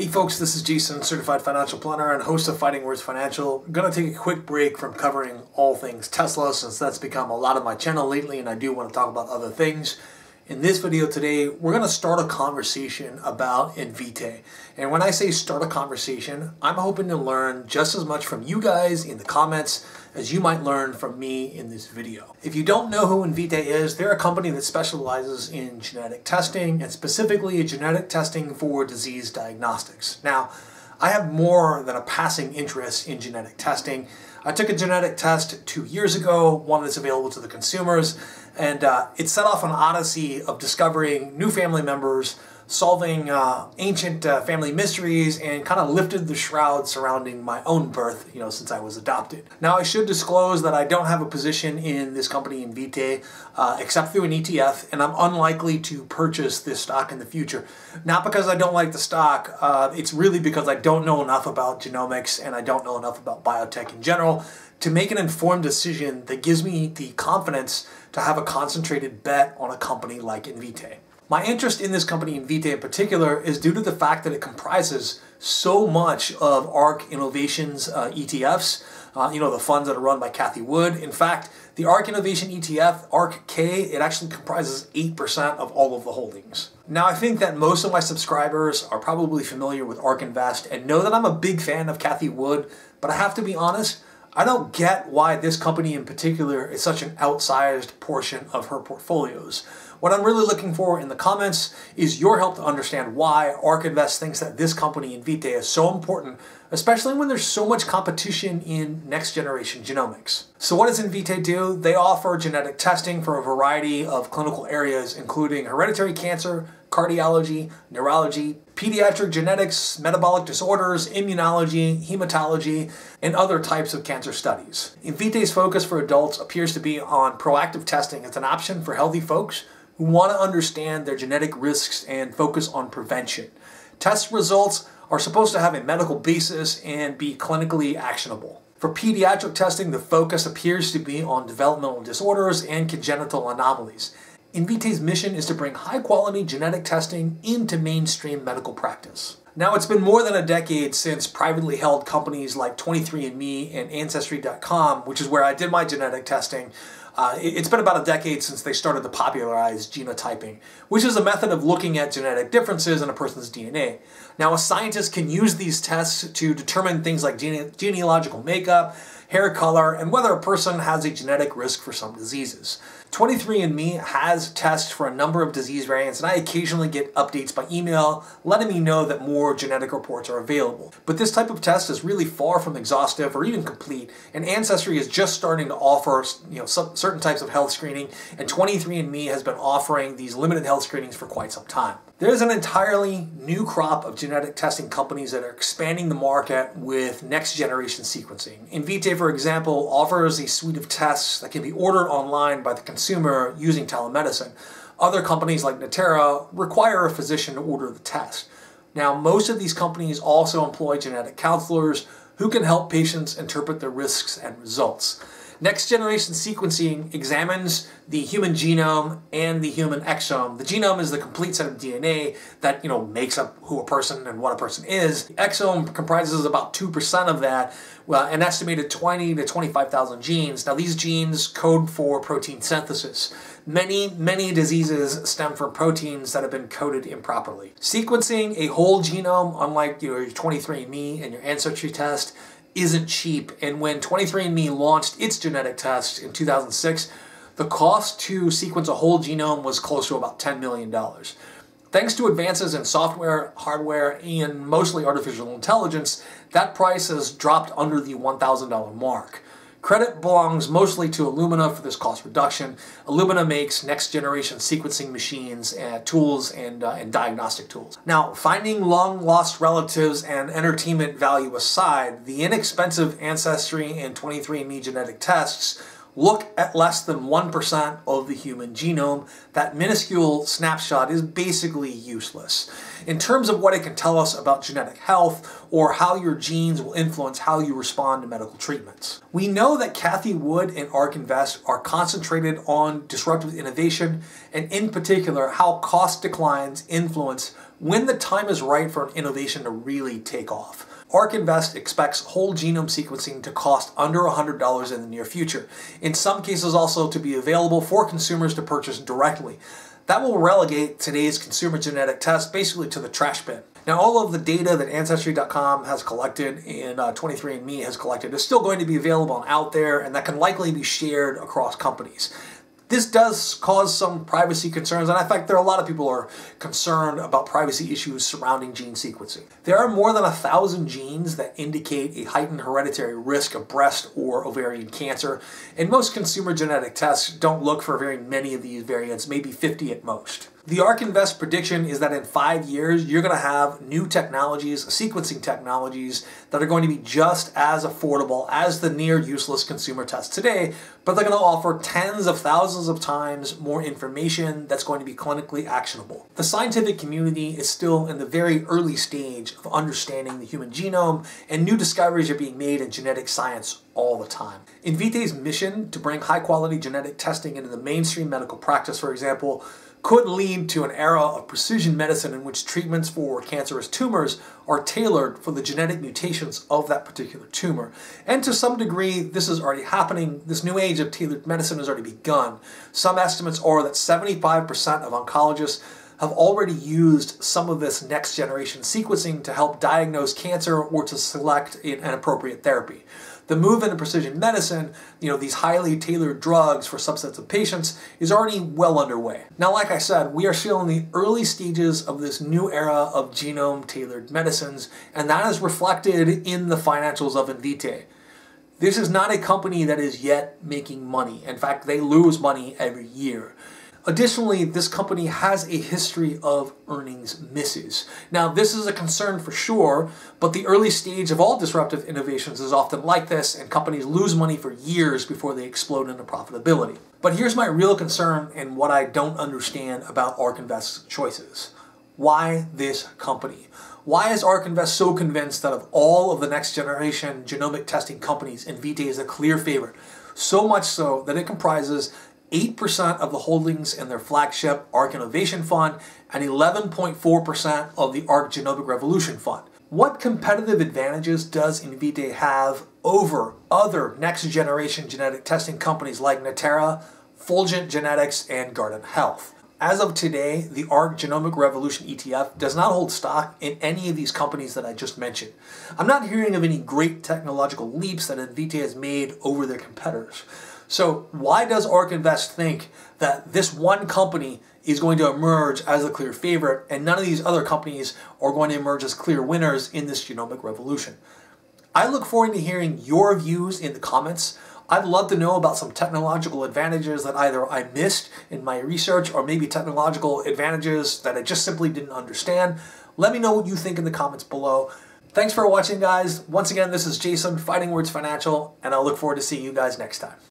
Hey folks, this is Jason, certified financial planner and host of Fighting Words Financial. I'm going to take a quick break from covering all things Tesla since that's become a lot of my channel lately and I do want to talk about other things. In this video today, we're going to start a conversation about Invitae. And when I say start a conversation, I'm hoping to learn just as much from you guys in the comments as you might learn from me in this video. If you don't know who Invitae is, they're a company that specializes in genetic testing and specifically genetic testing for disease diagnostics. Now, I have more than a passing interest in genetic testing. I took a genetic test two years ago, one that's available to the consumers, and uh, it set off an odyssey of discovering new family members, solving uh, ancient uh, family mysteries, and kind of lifted the shroud surrounding my own birth, you know, since I was adopted. Now, I should disclose that I don't have a position in this company Invitae, uh, except through an ETF, and I'm unlikely to purchase this stock in the future. Not because I don't like the stock, uh, it's really because I don't know enough about genomics and I don't know enough about biotech in general to make an informed decision that gives me the confidence to have a concentrated bet on a company like Invitae. My interest in this company, Invitae in particular, is due to the fact that it comprises so much of ARK Innovations uh, ETFs, uh, you know, the funds that are run by Cathie Wood. In fact, the ARK Innovation ETF, ARK-K, it actually comprises 8% of all of the holdings. Now, I think that most of my subscribers are probably familiar with ARK Invest and know that I'm a big fan of Cathie Wood, but I have to be honest, I don't get why this company in particular is such an outsized portion of her portfolios. What I'm really looking for in the comments is your help to understand why ARK Invest thinks that this company, Invitae, is so important, especially when there's so much competition in next generation genomics. So what does Invitae do? They offer genetic testing for a variety of clinical areas, including hereditary cancer, cardiology, neurology, pediatric genetics, metabolic disorders, immunology, hematology, and other types of cancer studies. Invitae's focus for adults appears to be on proactive testing as an option for healthy folks who want to understand their genetic risks and focus on prevention. Test results are supposed to have a medical basis and be clinically actionable. For pediatric testing, the focus appears to be on developmental disorders and congenital anomalies. Invitae's mission is to bring high quality genetic testing into mainstream medical practice. Now, it's been more than a decade since privately held companies like 23andMe and Ancestry.com, which is where I did my genetic testing, uh, it's been about a decade since they started to popularize genotyping, which is a method of looking at genetic differences in a person's DNA. Now, a scientist can use these tests to determine things like gene genealogical makeup, hair color, and whether a person has a genetic risk for some diseases. 23andMe has tests for a number of disease variants, and I occasionally get updates by email letting me know that more genetic reports are available. But this type of test is really far from exhaustive or even complete, and Ancestry is just starting to offer you know, certain types of health screening, and 23andMe has been offering these limited health screenings for quite some time. There's an entirely new crop of genetic testing companies that are expanding the market with next generation sequencing. Invitae, for example, offers a suite of tests that can be ordered online by the consumer using telemedicine. Other companies like Natera require a physician to order the test. Now, most of these companies also employ genetic counselors who can help patients interpret the risks and results. Next generation sequencing examines the human genome and the human exome. The genome is the complete set of DNA that, you know, makes up who a person and what a person is. The exome comprises about 2% of that, well, an estimated 20 to 25,000 genes. Now, these genes code for protein synthesis. Many, many diseases stem from proteins that have been coded improperly. Sequencing a whole genome, unlike your 23andMe and your ancestry test, isn't cheap. And when 23andMe launched its genetic test in 2006, the cost to sequence a whole genome was close to about $10 million. Thanks to advances in software, hardware, and mostly artificial intelligence, that price has dropped under the $1,000 mark. Credit belongs mostly to Illumina for this cost reduction. Illumina makes next generation sequencing machines, and tools, and, uh, and diagnostic tools. Now, finding long lost relatives and entertainment value aside, the inexpensive Ancestry and 23andMe genetic tests look at less than 1% of the human genome. That minuscule snapshot is basically useless. In terms of what it can tell us about genetic health or how your genes will influence how you respond to medical treatments. We know that Cathie Wood and ARK Invest are concentrated on disruptive innovation and in particular how cost declines influence when the time is right for an innovation to really take off. ARK Invest expects whole genome sequencing to cost under $100 in the near future, in some cases also to be available for consumers to purchase directly. That will relegate today's consumer genetic test basically to the trash bin. Now, all of the data that Ancestry.com has collected and uh, 23andMe has collected is still going to be available and out there, and that can likely be shared across companies. This does cause some privacy concerns, and in fact, there are a lot of people are concerned about privacy issues surrounding gene sequencing. There are more than a thousand genes that indicate a heightened hereditary risk of breast or ovarian cancer, and most consumer genetic tests don't look for very many of these variants, maybe 50 at most. The ARK Invest prediction is that in five years, you're going to have new technologies, sequencing technologies, that are going to be just as affordable as the near useless consumer tests today, but they're going to offer tens of thousands of times more information that's going to be clinically actionable. The scientific community is still in the very early stage of understanding the human genome, and new discoveries are being made in genetic science all the time. Invitae's mission to bring high quality genetic testing into the mainstream medical practice, for example, could lead to an era of precision medicine in which treatments for cancerous tumors are tailored for the genetic mutations of that particular tumor. And to some degree, this is already happening. This new age of tailored medicine has already begun. Some estimates are that 75% of oncologists have already used some of this next generation sequencing to help diagnose cancer or to select an appropriate therapy. The move into precision medicine, you know, these highly tailored drugs for subsets of patients, is already well underway. Now, like I said, we are still in the early stages of this new era of genome tailored medicines, and that is reflected in the financials of Invitae. This is not a company that is yet making money. In fact, they lose money every year. Additionally, this company has a history of earnings misses. Now, this is a concern for sure, but the early stage of all disruptive innovations is often like this, and companies lose money for years before they explode into profitability. But here's my real concern and what I don't understand about ARK Invest's choices. Why this company? Why is ARK Invest so convinced that of all of the next generation genomic testing companies, Invitae is a clear favorite? So much so that it comprises 8% of the holdings in their flagship ARK Innovation Fund and 11.4% of the ARK Genomic Revolution Fund. What competitive advantages does Invitae have over other next generation genetic testing companies like Natera, Fulgent Genetics, and Guardant Health? As of today, the ARK Genomic Revolution ETF does not hold stock in any of these companies that I just mentioned. I'm not hearing of any great technological leaps that Invitae has made over their competitors. So why does ARK Invest think that this one company is going to emerge as a clear favorite and none of these other companies are going to emerge as clear winners in this genomic revolution? I look forward to hearing your views in the comments. I'd love to know about some technological advantages that either I missed in my research or maybe technological advantages that I just simply didn't understand. Let me know what you think in the comments below. Thanks for watching, guys. Once again, this is Jason, Fighting Words Financial, and I look forward to seeing you guys next time.